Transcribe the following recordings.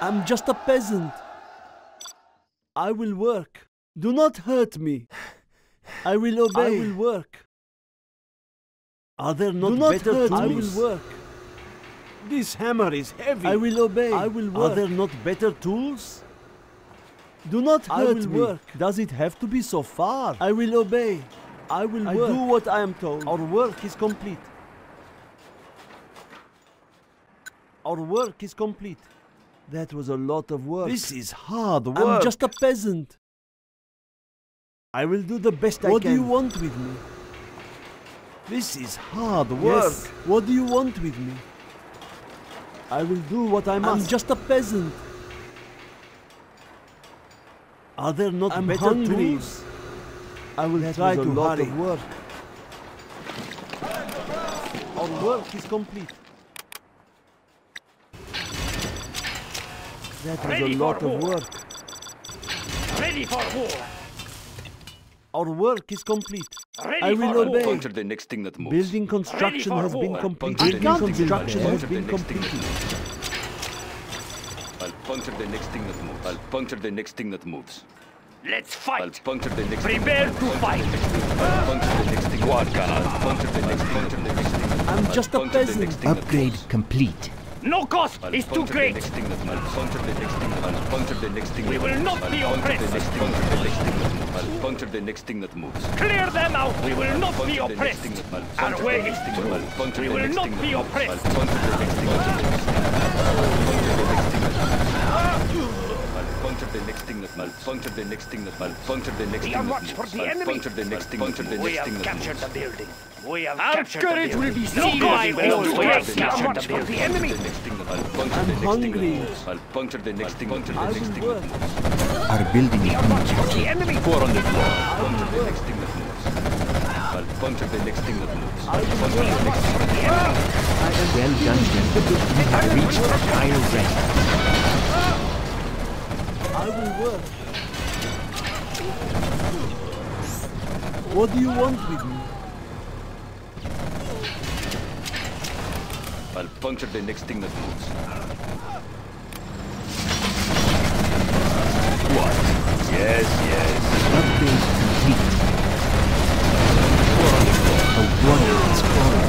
I'm just a peasant. I will work. Do not hurt me. I will obey. I will work. Are there not, not better hurt tools? I will work. This hammer is heavy. I will obey. I will work. Are there not better tools? Do not hurt I will me. work. Does it have to be so far? I will obey. I will I work. do what I am told. Our work is complete. Our work is complete. That was a lot of work. This is hard work. I'm just a peasant. I will do the best I can. What do you want with me? This is hard work. Yes. What do you want with me? I will do what I must. I'm just a peasant. Are there not I'm better hungry. tools? I will That try was a to lot hurry. of work. Our work is complete. That was Ready a lot of war. work. Ready for war. Our work is complete. Ready I will for obey. war. The next thing that moves. Building construction for has been completed. Building next thing that construction has been the next thing that completed. I'll puncture the next thing that moves. I'll puncture the next thing that moves. Let's I'll fight. puncture the next thing. Prepare to fight. I'll puncture the next thing. What I'll puncture the next puncture the next thing. I'm just a peasant. next thing that Upgrade complete. No cost I'll is too great. The next thing that I'll puncture the next thing. I'll puncture the next thing. We will not be oppressed. The next thing. Puncture the next thing that moves. I'll the next thing that moves. Clear them out. We will not be Puncture the next oppressed. thing that- I'll Our way is true. We will not be oppressed. I'll puncture the next thing that moves. I'll the next thing that I'll puncture the next thing that I'll puncture the next Be thing on that watch for the I'll enemy. puncture the next thing puncture the We next thing have captured the building. We have Our captured the courage will be seen cost by is all. too We great. have captured the for the enemy. The next thing that I'll puncture I'm the next thing that hungry. moves. I'll puncture the next thing puncture the next thing that moves. Our building is under for the enemy. Four on the floor. Puncture the next thing that moves. I'll puncture the next thing that moves. I'll the next thing that moves. well done, gentlemen. You have reached a higher rank. I will work. What do you want with me? I'll puncture the next thing that moves. What? Yes, yes. Upgrade complete. A warrior has fallen.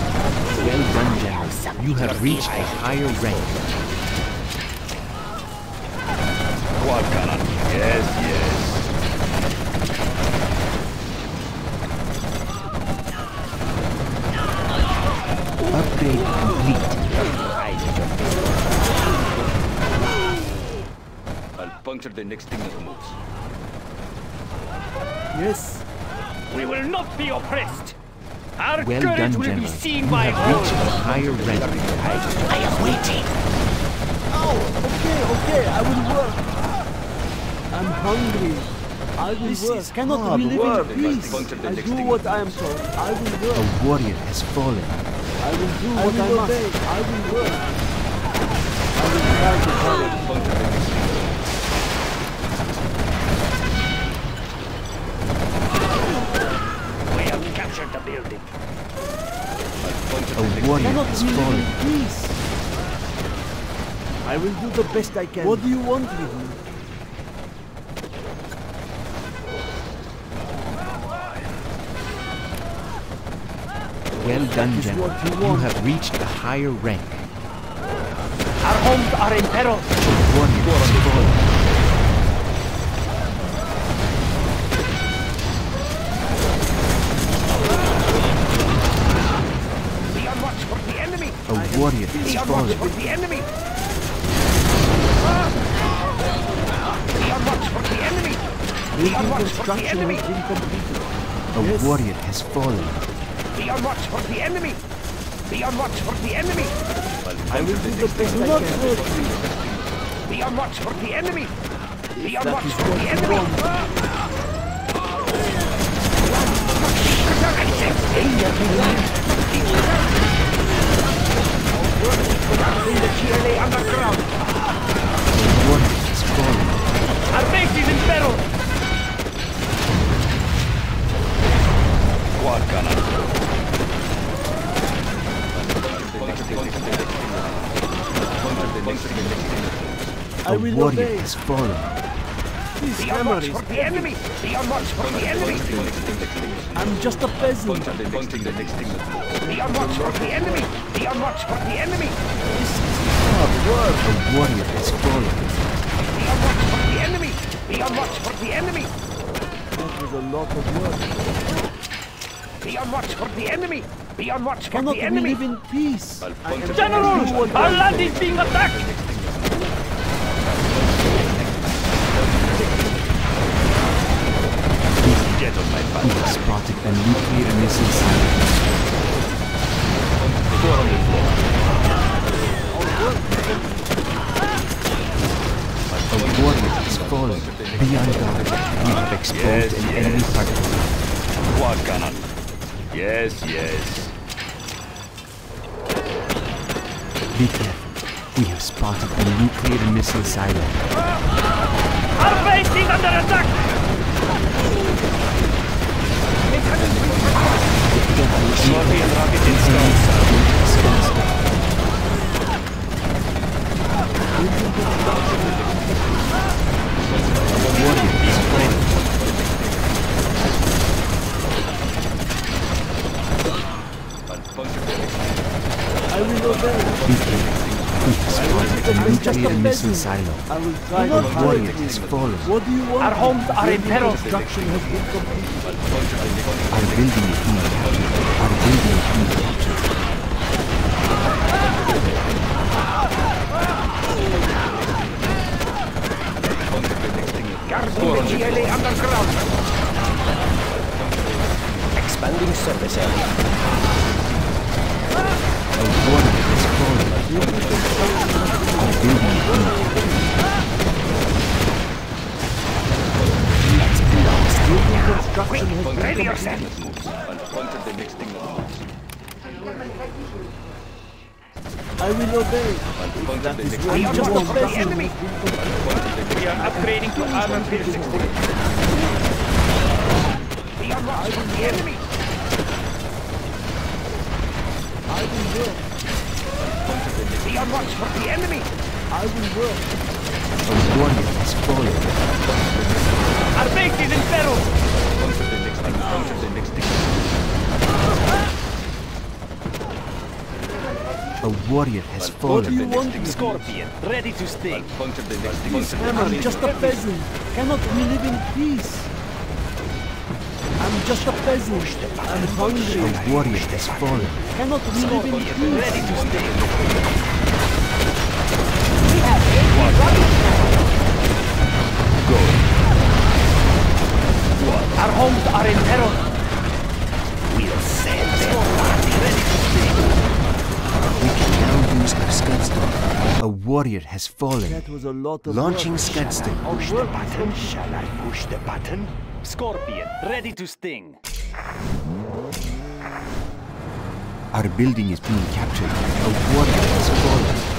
Well done, gentlemen. You have reached a higher rank. Puncture the next thing that moves. Yes. We will not be oppressed. Our Well courage done, will be gentlemen. seen You by have all. reached a higher rank. I am waiting. Oh, Okay, okay, I will work. I'm hungry. I will This work. is Cannot hard ah, we live work. in peace? Puncture I next do what I am told. I will work. A warrior has fallen. I will do I what I, must. obey. I will work. I will try to hurry. Puncture the next thing. We have captured the building. Puncture the A next warrior Cannot has we live fallen. in peace? I will do the best I can. What do you want with me? Well done, General. you You have reached a higher rank. Our homes are in peril. Warrior Be on watch for the enemy. Be on watch for the enemy. Be on watch for the enemy. has been completed. A Yes. warrior has fallen. Be on watch for the enemy. Be on watch for the enemy. I will do the best I can. hurt me. Be on watch for the enemy. Be on That watch is for what the you enemy. want. underground. A warrior has fallen. Our base is in peril. The the the next thing. I will obey. has fallen. Be on watch for the enemy! Be on watch for the enemy! I'm just a peasant. The next thing that moves. Be on watch for the enemy! Be on watch for the enemy! This is hard work. A warrior fallen. Be on watch for the enemy! Be on watch for the enemy! That was a lot of work. Be on watch for the enemy! Be on watch for Cannot the enemy! live in peace? I'll I punch am. General, General, our land is being attacked! A warrior has fallen. Be on guard. We have exposed an enemy cannon. Yes, yes. Be careful. We have spotted a nuclear missile silo. Our base is under attack! Scorpion rocket installed. I'll punch it. I will obey. Have spotted just a missile silo. I warrior has fallen. What do you want? Our homes are in peril. Construction has been completed. Our building is being captured. Our building is being captured. Expanding service area. Has fallen. Our building is being captured. Construction has been Ready yourself! I'll the next thing. I will obey. Punch at the next Be thing on I'm just a the enemy! We are upgrading to armor piercing Be on watch for the enemy! Be on watch for the enemy! I will work. A warrior has fallen. Our base is in peril! Punch at the next thing. Punch at the next thing. A warrior has fallen. What do you want? me? Scorpion, ready to sting! Punch the next thing. This hammer, I'm just a peasant. Cannot we live in peace? I'm just a peasant. I'm hungry. A warrior has fallen. Cannot we live in peace? Ready to sting! Our homes are in peril! We'll send them party ready to sting! We can now use our Scudstorm. A warrior has fallen. That was a lot of Launching work. Scudstorm. Our work is. Shall I push the button? Scorpion, ready to sting! Our building is being captured. A warrior has fallen.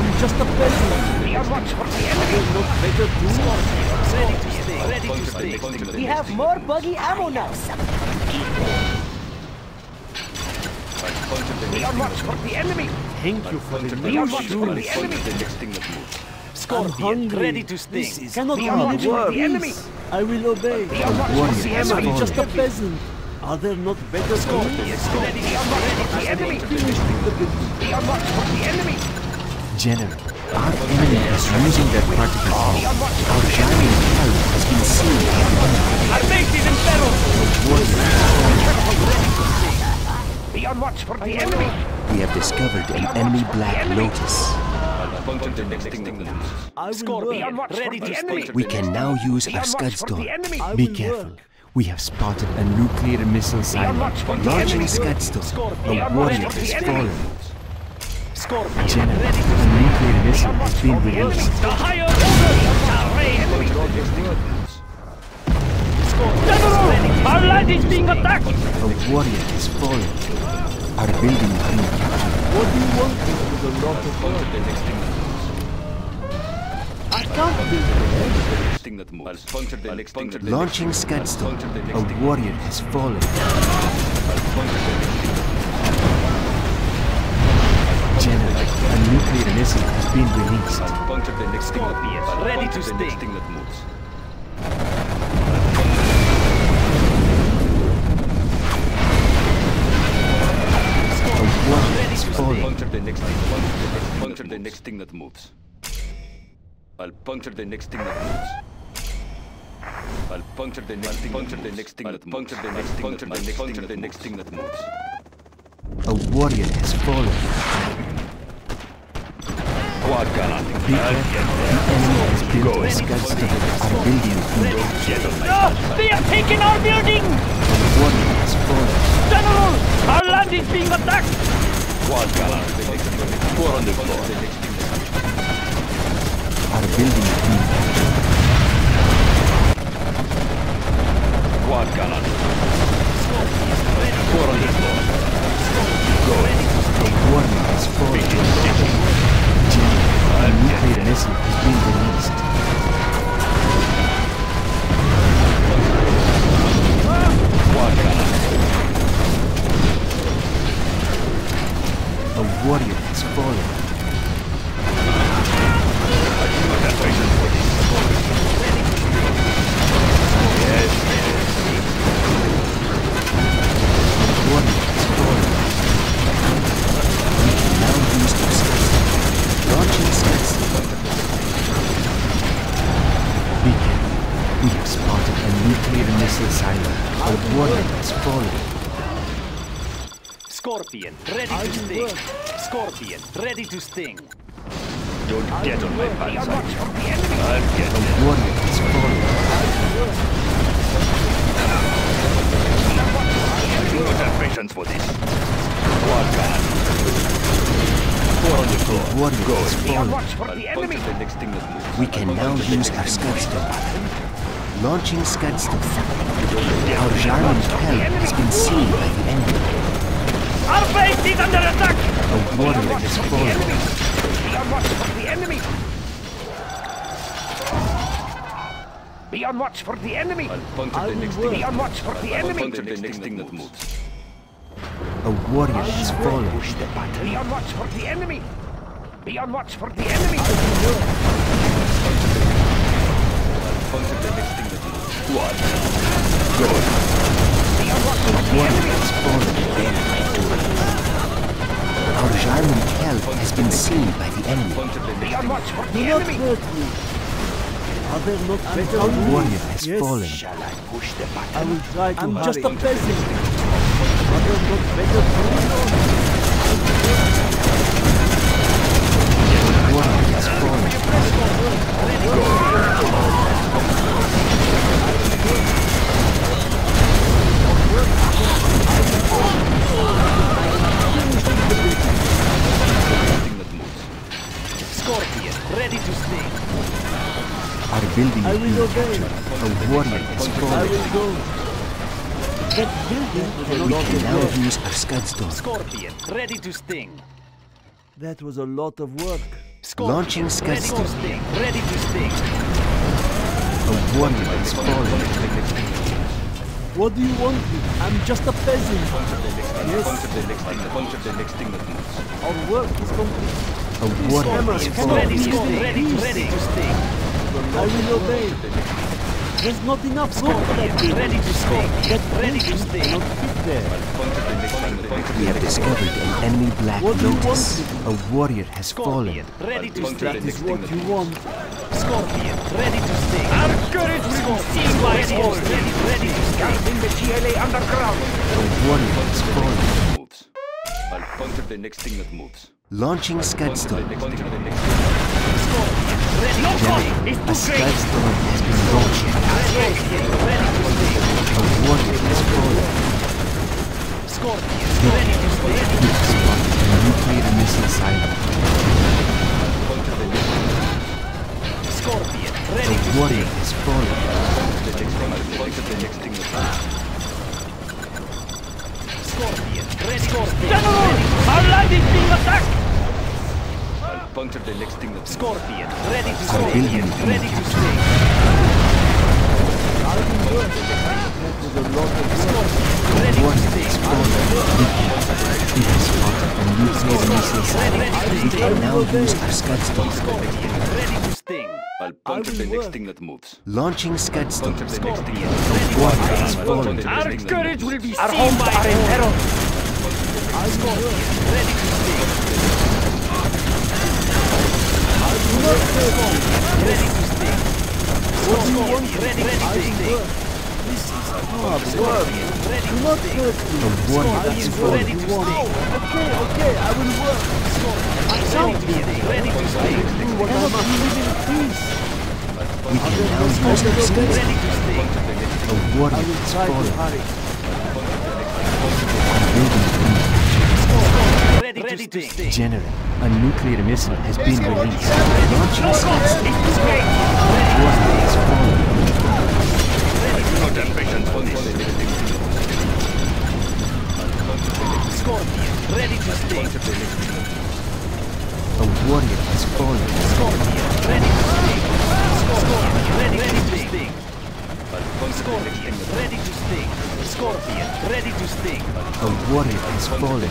I'm just a peasant. Be on watch for the enemy! Not better too. Ready to sting! Ready to sting! We have More buggy ammo now. Punch at the Be next on thing. watch for the enemy! Thank you for the Be new on watch for shoes. the Punch enemy! at the next thing. I'm Scorpion, hungry. ready to sting! This is cannot Be we on live watch in for the enemy! peace. I will obey. Be on watch for the enemy! I'm just a peasant. Are there not better Scorpion, tools? ready be on watch for the enemy! Finish with the business. Be on watch for the enemy! General, our enemy is using their particle bomb. Be on watch for Our giant enemy! cloud has been seen. Our base is in peril! Warrior, Be on watch for the enemy! we have discovered an enemy Black Lotus. I'll punch at the next thing that moves. I will Scorpion, work. be on watch for the enemy! We can now use Be our on watch for the Scudstorm. enemy! I Be careful. We have spotted a nuclear missile Be on silo. watch for Launching enemy! Scudstone. Scorpion, A warrior for the has enemy! fallen. Scorpion, General, ready to missile has been released. The higher. Our land is being attacked. A warrior has fallen. Our building is being captured. What do you want with a lot of? The. I can't the. Launching the next A warrior has fallen. General, a nuclear missile has been released. I'll puncture the next thing that moves. Ready to sting. thing that moves. A warrior has fallen. Puncture the next thing. Puncture the next thing that moves. I'll puncture the next thing that moves. I'll puncture the next thing. Puncture the next thing that moves. Puncture the next thing. Puncture the next. Puncture the next thing that moves. A warrior has fallen. Quad cannon. Be careful. The enemy has built a Scudstorm. Our building is being captured. No, they are taking our building. General, our land is being attacked. Four on the floor. Our building is being. Quad cannon. Four on the floor. A warrior has fallen. General, Be on watch for the enemy! I'll puncture I the next thing. Be on watch for the I'll enemy! puncture the next thing that moves. A warrior has fallen. Be on watch for the enemy! Be on watch for the enemy! Puncture the next thing that moves. What? A warrior has fallen. Our Jarmen Kell has been seen by the enemy. Be on watch for the enemy! Hurt. Are there not better A rules? warrior has yes. fallen. Shall I push the button? I will try to I'm hurry. just a peasant. Are there not better rules? Warrior has fallen. thing moves. Scorpion, ready to sting. Our building I is being will obey. captured. A warrior has I fallen. will go. That building was a We lot can of now work. use our Scudstorm. Scorpion, ready to sting. That was a lot of work. Scorpion, Launching ready to Scudstorm. sting. Ready to sting. A warrior has fallen. What do you want me? I'm just a peasant. Yes, Puncture the next thing. Puncture the next thing that moves. our work is complete. A warrior has Ready, fallen. ready, ready, ready to sting. I will obey. There's not enough room for that building. Ready to sting. That Ready to building sting. cannot fit there. Puncture the next thing. Puncture We have discovered an enemy black What lotus. A warrior has fallen. Ready to stay. sting. the Is what you want. Scorpion, ready to stay. Our courage will see my sword. Ready, ready to stay. In the GLA underground. A warrior has fallen. I'll puncture the next thing that moves. Launching Puncture Scudstorm. Jerry, a Scudstorm has been launched. A warning is falling. No, you have spotted a nuclear missile silo. The warning is falling. General! Our line is being attacked! I'll puncture the next thing that moves. Scorpion, ready to Our stay. building Ready to captured. stay. One is fallen. It has spotted a nuclear missile site. We can now use our Scudstorm. Ready to sting. I'll puncture the next thing that moves. Launching Scudstorm. Puncture the next thing Scorpion, that moves. ready One to has sting. fallen. Our next thing that courage will moves. be Our homes are in peril. Ready to sting. Ready to sting. Scorpion, ready to sting. Hard work. Ready Do not hurt me. A warrior has Scorpion, ready fallen. to sting. Okay, okay, I will work. Scorpion, ready to sting. Do what I must live in peace. We can now use. Ready to sting. A I warrior to fallen. Our building is captured. Ready, ready to sting. General, a nuclear missile has been released. Launching Scudstorm. A warrior has fallen. Not have for this. Scorpion, ready to sting. A warrior has fallen. Scorpion, ready to sting. Scorpion, ready, ready to sting. Scorpion, ready to sting. Scorpion, ready to sting. A warrior has fallen.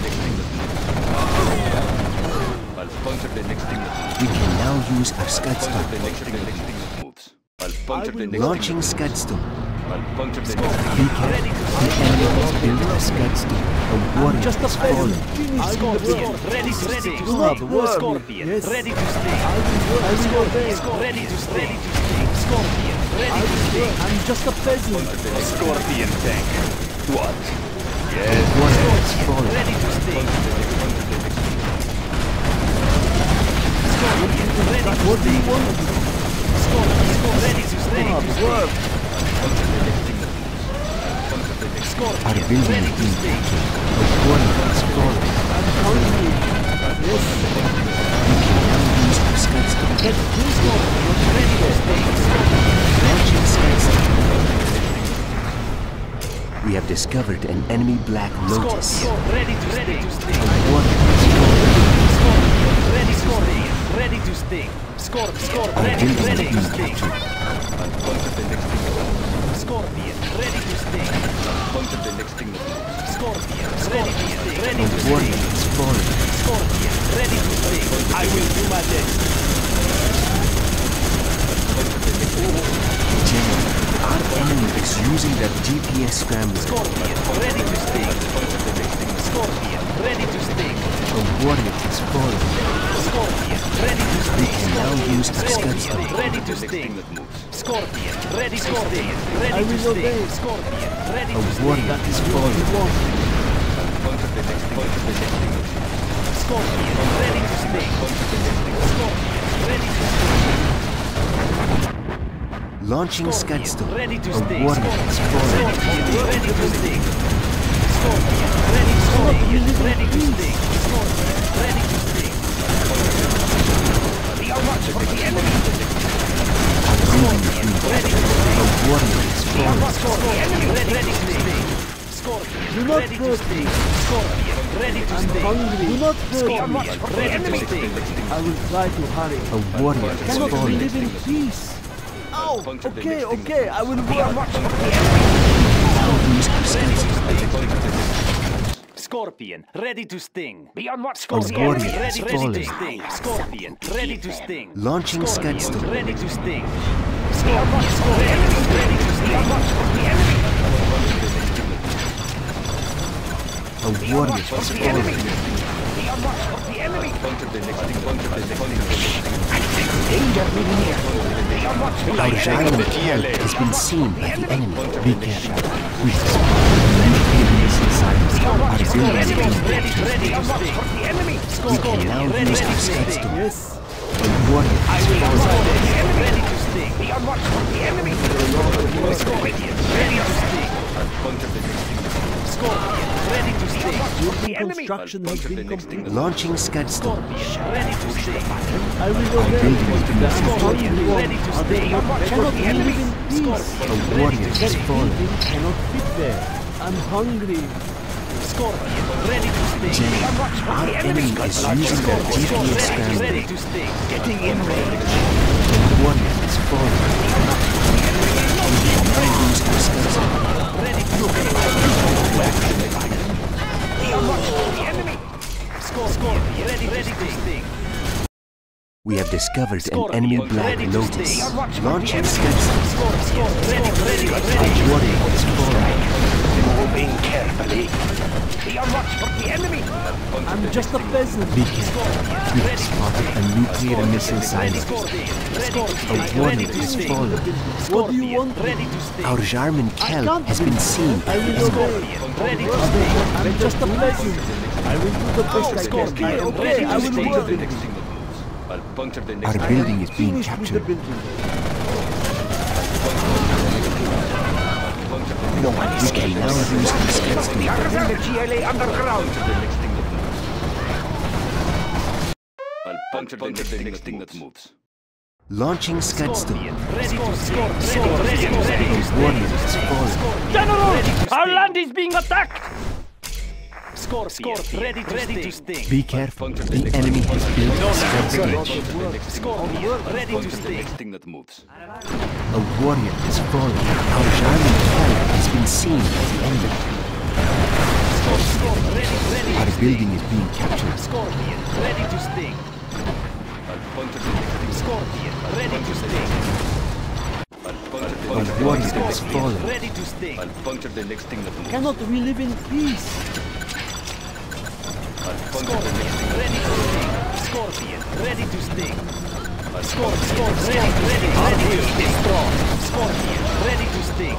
I'll puncture the next thing. We can now use our Scudstorm. The next thing, the next thing that moves. I'll puncture the next Launching thing. Scudstorm. I'll the. Be careful. The enemy has built a Scudstorm. A warrior Just a has peasant. fallen. Finish the Scorpion, ready to sting. Do not. Scorpion, ready to sting. I will work. I will obey. Ready to sting. Scorpion, ready to sting. I'm just a peasant. A scorpion tank. What? Warrior has fallen. Ready to sting. Scorpion, ready to What sting. Scorpion, ready to sting. Work. Scorpion, building. A warrior has fallen. I'm hungry. Yes. We can now use our Scudstorm. Get this one. Ready to sting. Launching Scudstorm. We have discovered an enemy Black Lotus. Scorpion, ready to sting. A warrior has fallen. Ready to sting. Ready to sting. Scorpion, Scorpion, Our ready, ready to sting. Scorpion, ready to sting. Puncture the next thing that moves. Scorpion, ready to sting. Ready to sting. Scorpion, ready to. I will do my best. General, our enemy is using their GPS scrambler. Scorpion, ready to sting. Scorpion, ready to sting. A warrior has fallen. Scorpion, ready to We can now use our Scorpion, ready to The sting. Scorpion, ready to sting. Ready to sting. Scorpion, ready A to sting. warrior has fallen. Puncture the next thing. Puncture the next thing that moves. Scorpion, ready to sting. Scorpion, ready to sting. Launching Scorpion, Scudstorm. ready to A sting. warrior. Scorpion, ready to sting. Scorpion, ready to sting. Ready to sting. Scorpion, ready to sting. We are watching for the enemy. Scorpion, ready to sting. A warrior has We are fallen. watching for the. Ready, ready to sting. Scorpion, ready to hurt Scorpion, ready to I'm sting. hungry. Do not hurt me. ready to sting. I will try to hurry. A warrior has Cannot live in peace? Oh, okay, okay, I will work. Now use our Scudstorm. Scorpion, ready to sting. Be on watch, warrior Scorpion. has Ready, ready to sting. Scorpion, ready to sting. Launching Scorpion, ready to sting. Scorpion, Scorpion, ready to sting. A warrior has fallen. Puncture the next thing. Our giant camp has been seen by the enemy. Be careful. We Ready, ready. We can now ready use our A warrior has. Ready the enemy. Ready sting. Scorpion, ready to sting. building construction has been completed. Launching Scudstorm. Scorpion, ready to sting. I will Our obey. building is being I'm Ready to Are they sting. not cannot live in peace? A warrior has fallen. Cannot fit there. I'm hungry. Scorpion, ready to. General, our enemy is using their GPS scramble. Ready to sting. Getting in range. The warrior is falling. We can now use our scouts. Ready to sting. Scorpion, Scorpion, ready, ready to sting. We have discovered an enemy Black Lotus. Launching scouts. Scorpion, ready, ready, ready. Warrior is falling. Moving carefully. Be on watch for the enemy. I'm just a peasant. Be careful. We have spotted a nuclear missile silo. A warrior is fallen. What do you want? Ready to sting. Our Jarmen Kell has been seen. I will obey. Ready to sting. I'm just a peasant. I will do the best I can. Scorpion, Okay, ready I will sting. work. the next thing that moves. I'll puncture the next Our building is being Finished with the captured. building. No one is can now use our scouts to the GLA underground. the next thing that moves. I'll puncture the next thing that moves. launching Scudstorm. Ready to score. Ready, ready, ready to sting. Warrior. General, our land is being attacked. Scorpion, ready, ready to sting. Be careful. The enemy has built a Scud bridge. Scorpion, ready to sting. that moves. A warrior has fallen. Our Jarmen Kell has been seen at the end of it. Ready, ready Our building is being captured. Scorpion, ready to sting. I'll puncture the next thing. Scorpion, ready to sting. I'll puncture the A warrior has fallen. Ready to sting. I'll puncture the next thing that moves. Cannot we live in peace? I'll puncture the next thing. Ready to sting. Scorpion, ready to sting. Scorpion, ready, ready, ready to sting. Scorpion, ready to sting.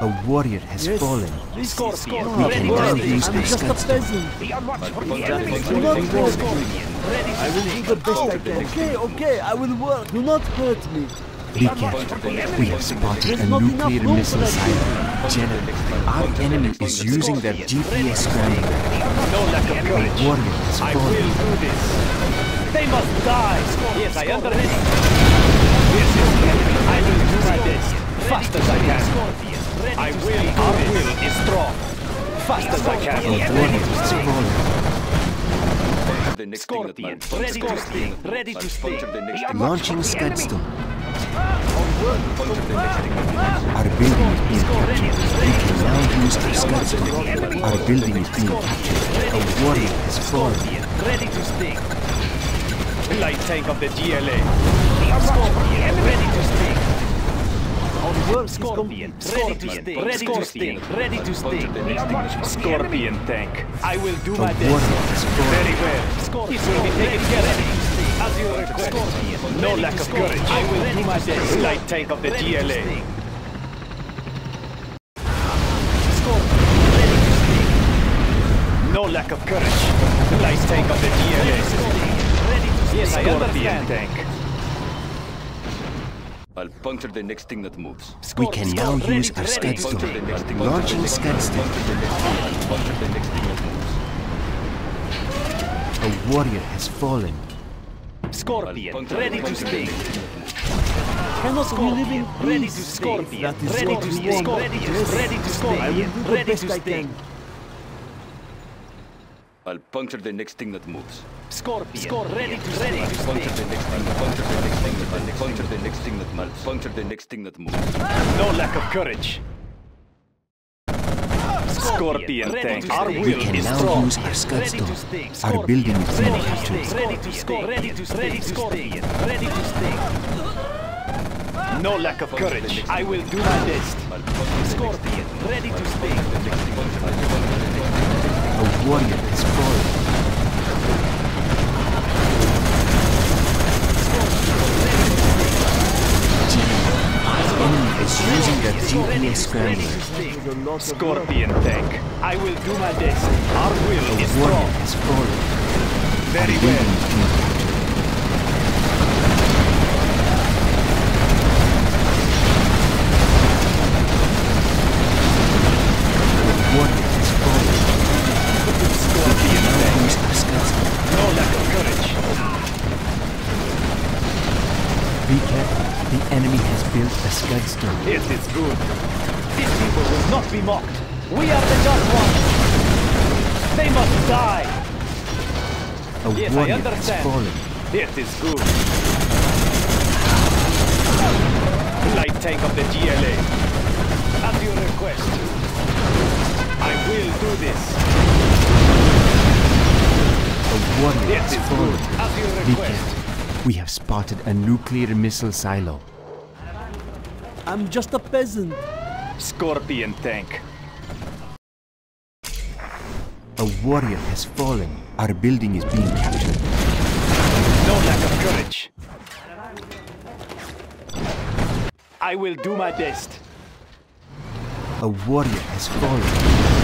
A warrior has Yes. fallen. Scorpion, We ready can to now sting. I'm just a peasant. Be on watch for the enemy. Do not Next hurt me. Ready to I will do the best I can. Okay, okay, I will work. Do not hurt me. Be careful. We have spotted a nuclear missile silo. General, our enemy is using their GPS scramble. No lack of courage. Warrior has I will do this. They must die. Yes, I understand. This is the. I will do my best. Fast as I can. I will. Our will is strong. Fast as I can. warrior has fallen. The next thing that Scorpion, moves. ready to sting. Ready to I'll sting. puncture the next. Launching Scudstorm. Our building is being captured. We can now use our Scudstorm. Our building is being captured. A warrior has fallen. Scorpion, ready to sting. Light tank of the GLA. Scorpion, ready to sting. Our work is Scorpion, complete. ready to sting. Ready to sting. Ready to sting. Scorpion tank. I will do my best. Very well. Scorpion, it will be taken care of. As you request. No lack of courage. I will do my best. Light tank of the GLA. Scorpion, ready to. No lack of courage. Light tank of the GLA. Yes, I understand. tank. I'll puncture the next thing that moves. We can now use our Puncture the Scudstorm. next thing. Launching Scudstorm. Puncture the next thing that moves. A warrior has fallen. Scorpion, ready to sting. Cannot we live in ready to Scorpion, That is ready to we sting. want. Ready to, Yes. ready to sting. I will do the ready best to sting. I'll puncture the next thing that moves. Scorpion, ready to ready to Puncture sting. the next thing. Puncture the next thing. I'll puncture the next thing that moves. Puncture the next thing that moves. No lack of courage. Scorpion tank. Our. We will can is now strong. use our to Scudstorm. Our building is ready to. Ready to sting. Ready to. Ready to sting. Ready to sting. No lack of courage. I will do my best. Scorpion, ready to sting. the next thing. A warrior has Our enemy is using their GPS scrambler. Scorpion tank. I will do my best. Our will is strong. has fallen. Very well. A It is good. These people will not be mocked. We are the just ones. They must die! A Yes, I understand. fallen. It is good. Light tank of the GLA. At your request. I will do this. A warrior It has is fallen. good. At your request. careful. We have spotted a nuclear missile silo. I'm just a peasant. Scorpion tank. A warrior has fallen. Our building is being captured. No lack of courage. I will do my best. A warrior has fallen.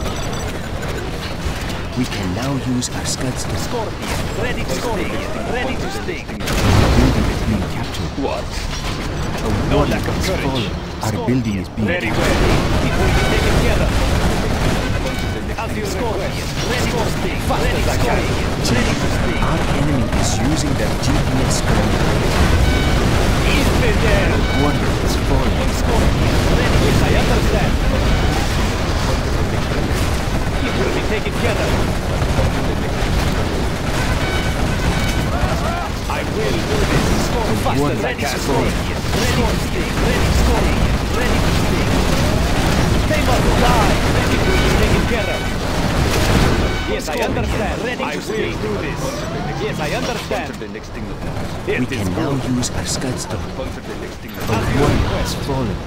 We can now use our scuds to Scorpion. Ready to sting. Ready to sting. Our building is being captured. What? A No warrior lack of has courage. fallen. Our building is being Very captured. well. It will be taken care of. Your request. Ready to sting. As I can. Ready to sting. Our enemy is using their GPS coordinates. Is there? Warrior has fallen. Thing that A moves. warrior has fallen.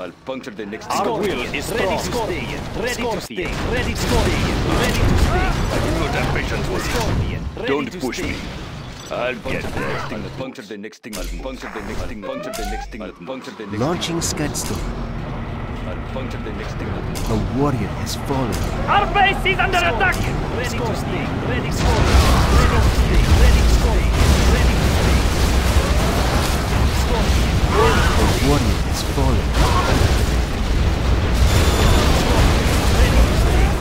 I'll puncture the next thing Our will moves. is strong. Scorpion. Ready to sting. Ready to sting. Ready to sting. I do not have patience for this. Scorpion. Don't push me. I'll get the next thing that puncture the next thing. I'll puncture the next thing. Puncture the next thing. I'll puncture the next Launching scuds to. I'll puncture the next thing that. A warrior has fallen. Our base is under attack! Ready to sting. Ready scorpion. Ready to sting. Ready scorpion. Ready Scorpion. A warrior has fallen. Ready to sting.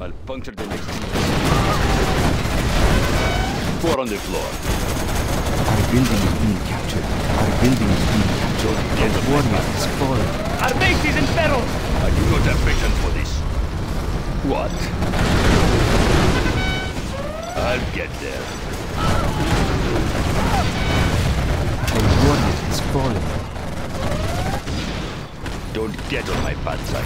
I'll puncture the next. Four on the floor. Our building is being captured. Our building is being captured. A warrior has fallen. Our base is in peril! I do not have patience for this. What? I'll get there. Fallen. Don't get on my bad side.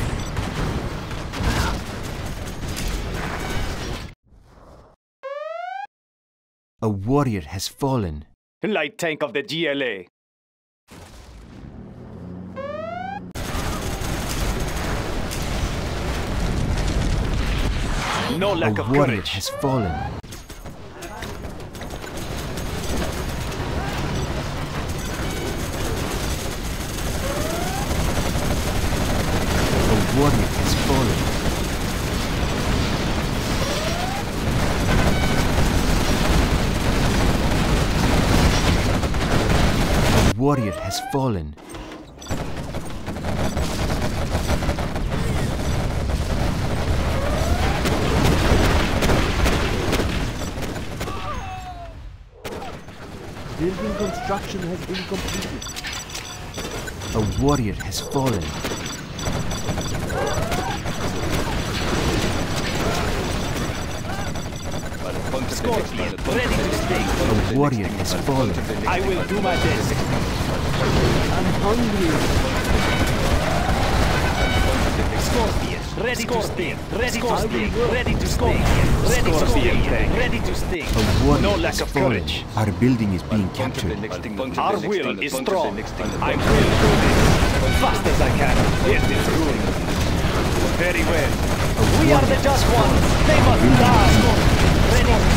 A warrior has fallen. Light tank of the GLA. No A lack of warrior courage. has fallen. Warrior has fallen. Building construction has been completed. A warrior has fallen. I'll Ready to sting. A warrior has fallen. I will do my best. I'm hungry. Scorpion. Ready to sting. Ready to sting. Ready to sting. Ready to sting. Ready to sting. A warrior No lack of courage. Our building is being captured. Our will is strong. I will do this. Fast as I can. Yes, It is good. Very well. We are the just ones. They must die.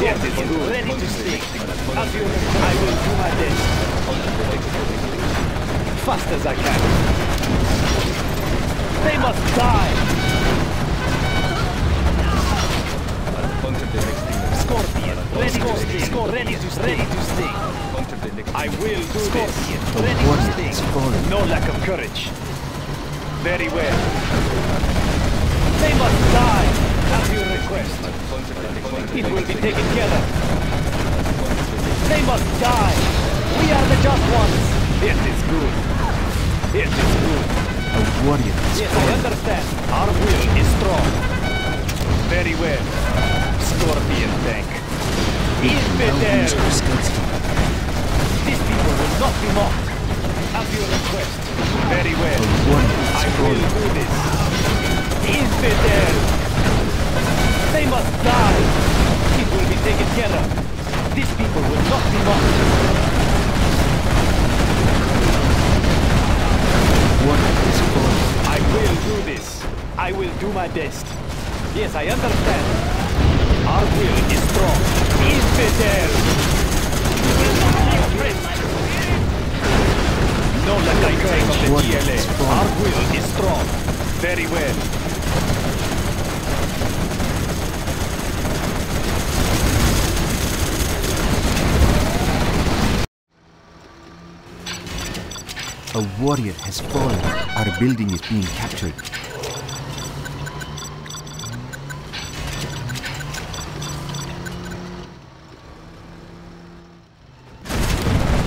Yes, good. Ready to stick. As you, I will do my best. Fast as I can. They must die. Scorpion, ready to stick. Ready to ready I will do Scorpion, A ready to stick. No lack of courage. Very well. They must die, as you request. It will be taken care of. They must die. We are the just ones. It is good. It is good. A warrior Yes, I understand. Our will is strong. Very well. Scorpion tank. Infidel! These people will not be mocked. As your request. Very well. I will do this. Infidel! They must die. It will be taken care of. These people will not be mocked. Warrior has fallen. I will do this. I will do my best. Yes, I understand. Our will is strong. Is Infidel! No let I take of the is fallen. Our will is strong. Very well. A warrior has fallen. Our building is being captured.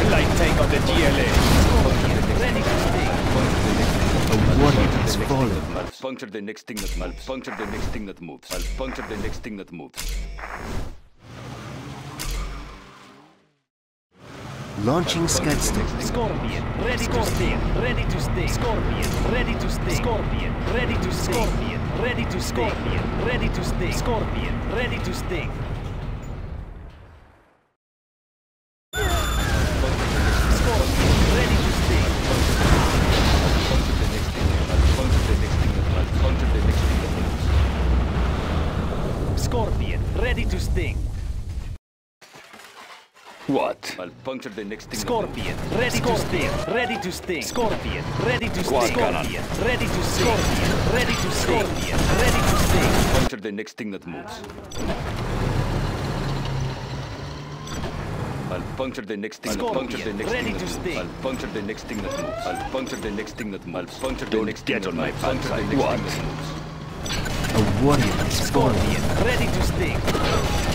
Light tank of the stick. A warrior has fallen. I'll puncture the next thing that moves. I'll puncture the next thing that moves. I'll puncture the next thing that moves. Launching Scudstorm. Scorpion, ready to stick, ready to stick. Scorpion, ready to stick. Scorpion, ready to stick. Scorpion, ready to Scorpion, ready to stick. Scorpion, ready to stick. Puncture the next thing. Scorpion, ready to sting, ready to sting. Scorpion, ready to sting. Scorpion, ready to Scorpion, ready to Scorpion, ready to sting. Puncture the next thing that moves. I'll puncture the next thing. I'll Scorpion, puncture the next ready thing to sting. I'll puncture the next thing that moves. I'll puncture the next thing that moves. I'll puncture the next thing get that on my moves. Puncture the backside. next What? thing that moves. A warrior. Scorpion, ready to sting.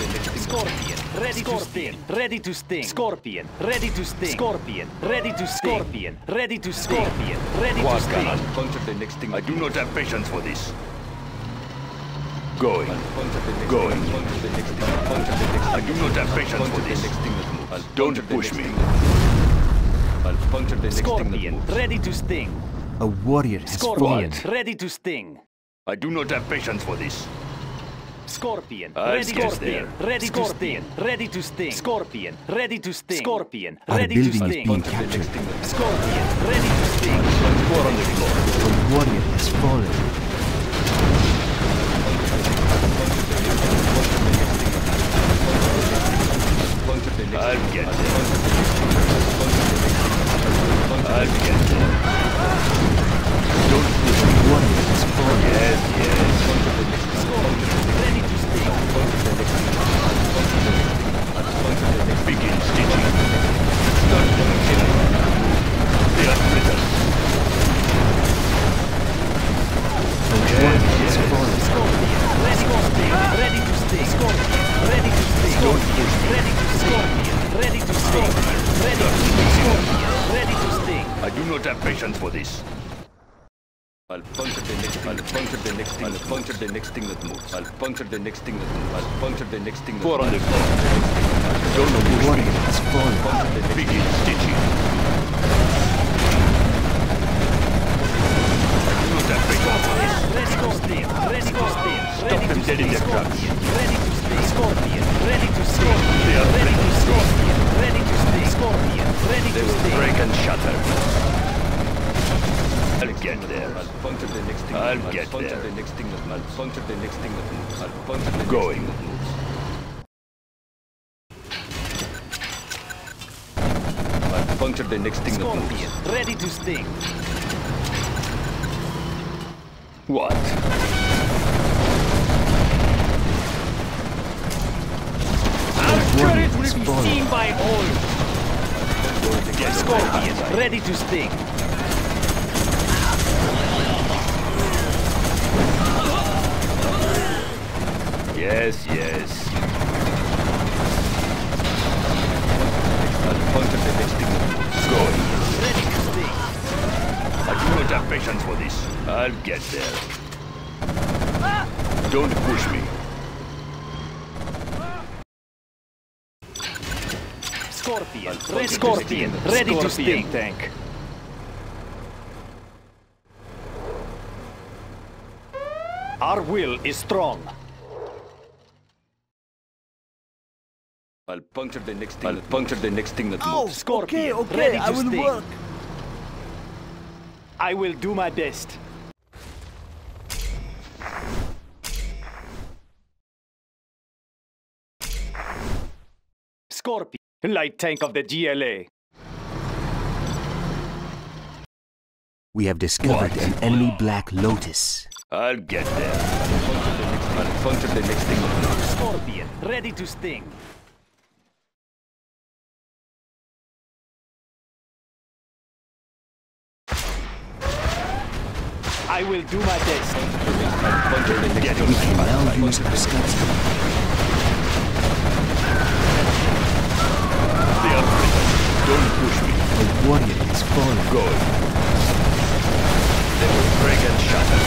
Scorpion, ready to sting. Ready to sting. Scorpion, ready to sting. Scorpion, ready to sting. Scorpion, ready to scorpion, ready to sting. cannon. I'll puncture the next thing. I do not have patience for this. Going. I'll puncture the next Going. I'll puncture the next thing. I'll puncture the next I thing. do not have patience for this. next thing that moves. I'll Don't push me. thing that moves. I'll puncture the next thing Scorpion, ready to sting. A warrior has Scorpion, fallen. ready to sting. I do not have patience for this. Scorpion, I'll ready to sting. Ready to sting. Ready to sting. Scorpion, ready to sting. Scorpion, ready to sting. the next captured. thing. Scorpion, ready to sting. Four on the floor. A warrior has fallen. The I'll get I'll there. puncture the next thing. I'll get there. Don't push me. Warrior has fallen. Yes, yes. Scorpion, ready to sting. I do not have patience for this. I'll puncture the next. I'll puncture the next thing. I'll puncture the next thing that moves. I'll puncture the next thing Our warrior courage will be fallen. seen by all. Get Scorpion. Ready to sting. Yes, yes. I'll puncture the next thing that moves. Going. Ready to sting. I do not have patience for this. I'll get there. Don't push me. Scorpion. Ready Scorpion. the Ready to Scorpion sting. tank. Our will is strong. I'll puncture the next thing. I'll puncture the next thing that Oh, moves. Scorpion, okay, okay, ready I will sting. work. I will do my best. Scorpion. Light tank of the GLA. We have discovered an enemy Black Lotus. I'll get there. I'll puncture the next thing. Scorpion. Ready to sting. I will do my best. I'll puncture the next thing on We that can now use our Scudstorm. Don't push me. A warrior has fallen. Going. They will break and shatter.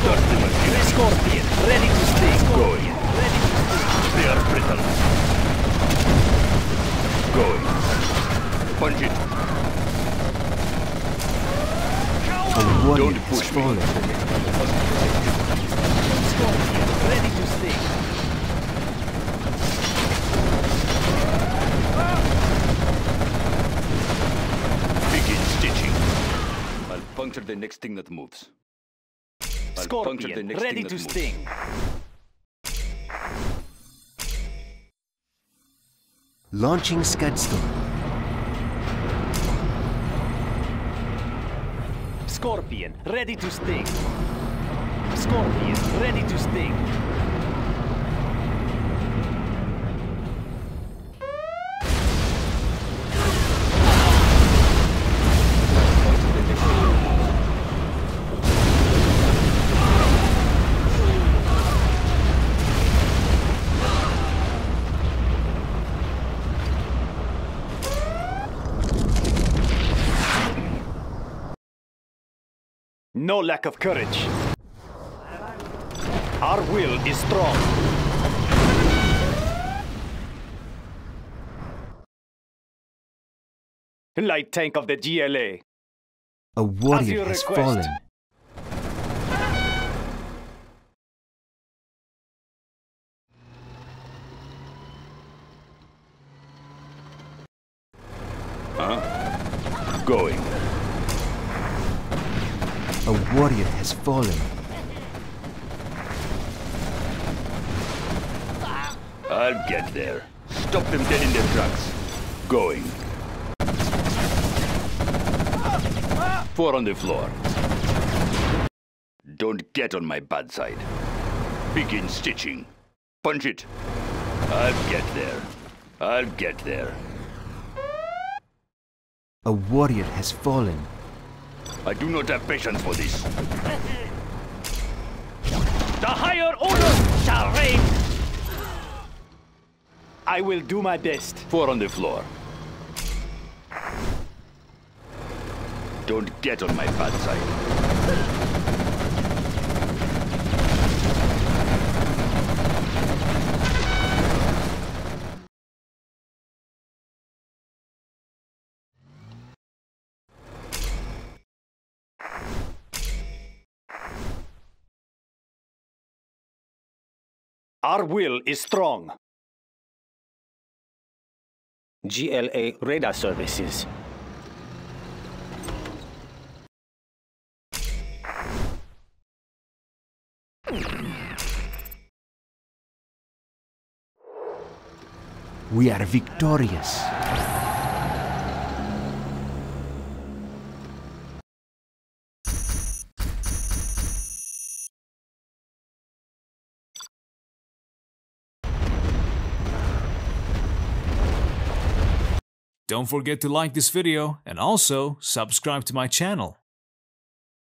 Start them again. Scorpion. Ready to sting. Going. Ready to sting. They are brittle. Going. Punch it. A warrior Don't has push me. fallen. Scorpion. Ready to sting. Begin puncture the next thing that moves. I'll puncture the Scorpion. next Ready thing to moves. sting. Launching Scudstorm. Scorpion. Ready to sting. Scorpion. Ready to sting. No lack of courage. Our will is strong. Light tank of the GLA. A warrior has request. fallen. Going. A warrior has fallen. I'll get there. Stop them dead in their tracks. Going. Four on the floor. Don't get on my bad side. Begin stitching. Punch it. I'll get there. I'll get there. A warrior has fallen. I do not have patience for this. The higher order shall reign. I will do my best. Four on the floor. Don't get on my bad side. Our will is strong. GLA radar services. We are victorious. Don't forget to like this video and also subscribe to my channel.